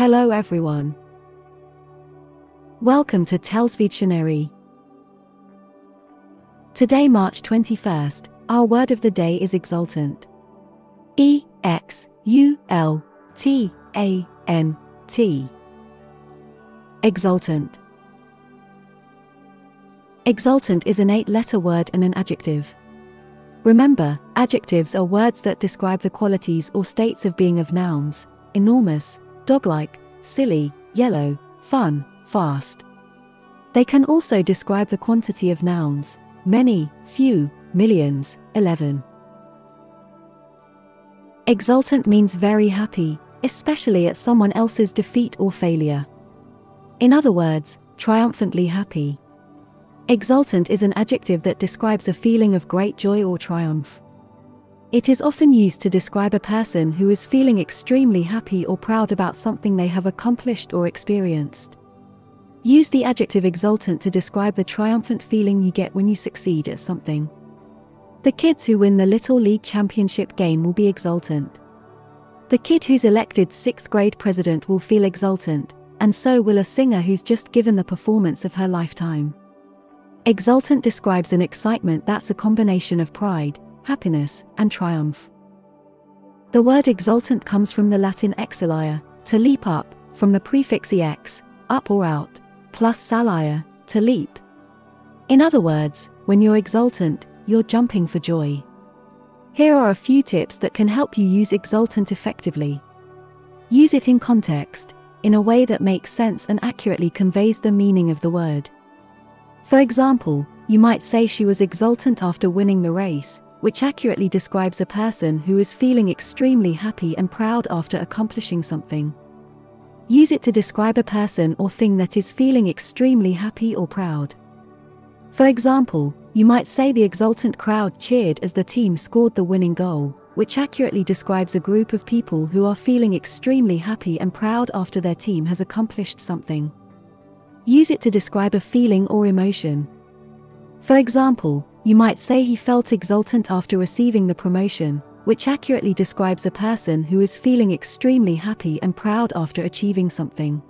Hello everyone. Welcome to TELLS Videtionary. Today, March 21st, our word of the day is exultant. E X U L T A N T. Exultant. Exultant is an eight letter word and an adjective. Remember, adjectives are words that describe the qualities or states of being of nouns enormous, dog-like, silly, yellow, fun, fast. They can also describe the quantity of nouns many, few, millions, 11. Exultant means very happy, especially at someone else's defeat or failure. In other words, triumphantly happy. Exultant is an adjective that describes a feeling of great joy or triumph. It is often used to describe a person who is feeling extremely happy or proud about something they have accomplished or experienced. Use the adjective exultant to describe the triumphant feeling you get when you succeed at something. The kids who win the Little League Championship game will be exultant. The kid who's elected sixth grade president will feel exultant, and so will a singer who's just given the performance of her lifetime. Exultant describes an excitement that's a combination of pride, happiness, and triumph. The word exultant comes from the Latin exulia, to leap up, from the prefix ex, up or out, plus salia, to leap. In other words, when you're exultant, you're jumping for joy. Here are a few tips that can help you use exultant effectively. Use it in context, in a way that makes sense and accurately conveys the meaning of the word. For example, you might say she was exultant after winning the race, which accurately describes a person who is feeling extremely happy and proud after accomplishing something. Use it to describe a person or thing that is feeling extremely happy or proud. For example, you might say the exultant crowd cheered as the team scored the winning goal, which accurately describes a group of people who are feeling extremely happy and proud after their team has accomplished something. Use it to describe a feeling or emotion. For example, you might say he felt exultant after receiving the promotion, which accurately describes a person who is feeling extremely happy and proud after achieving something.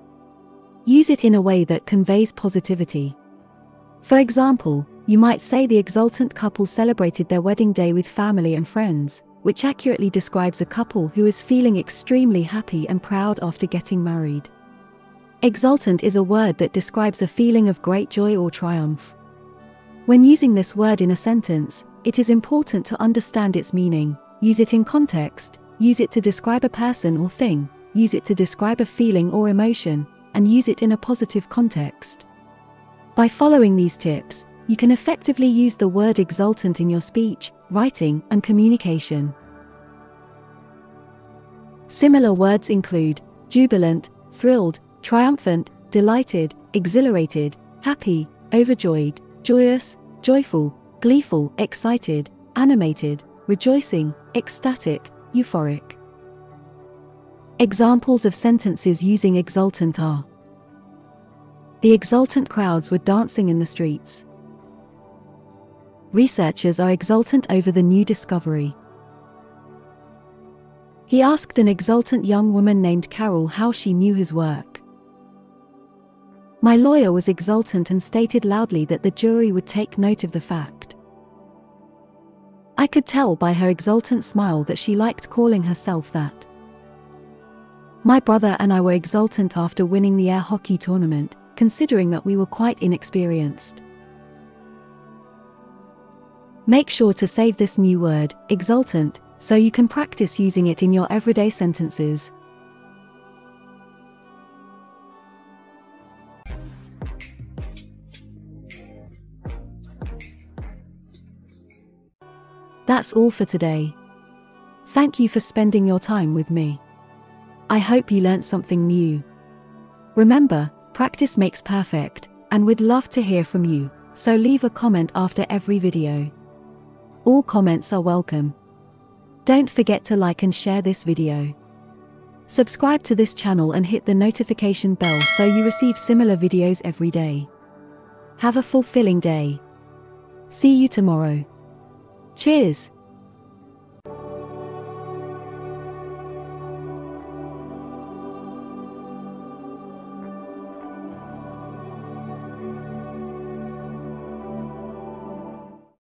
Use it in a way that conveys positivity. For example, you might say the exultant couple celebrated their wedding day with family and friends, which accurately describes a couple who is feeling extremely happy and proud after getting married. Exultant is a word that describes a feeling of great joy or triumph. When using this word in a sentence, it is important to understand its meaning, use it in context, use it to describe a person or thing, use it to describe a feeling or emotion, and use it in a positive context. By following these tips, you can effectively use the word exultant in your speech, writing, and communication. Similar words include jubilant, thrilled, triumphant, delighted, exhilarated, happy, overjoyed, joyous, joyful, gleeful, excited, animated, rejoicing, ecstatic, euphoric. Examples of sentences using exultant are The exultant crowds were dancing in the streets. Researchers are exultant over the new discovery. He asked an exultant young woman named Carol how she knew his work. My lawyer was exultant and stated loudly that the jury would take note of the fact. I could tell by her exultant smile that she liked calling herself that. My brother and I were exultant after winning the air hockey tournament, considering that we were quite inexperienced. Make sure to save this new word, exultant, so you can practice using it in your everyday sentences. That's all for today. Thank you for spending your time with me. I hope you learnt something new. Remember, practice makes perfect, and we'd love to hear from you, so leave a comment after every video. All comments are welcome. Don't forget to like and share this video. Subscribe to this channel and hit the notification bell so you receive similar videos every day. Have a fulfilling day. See you tomorrow. Cheers!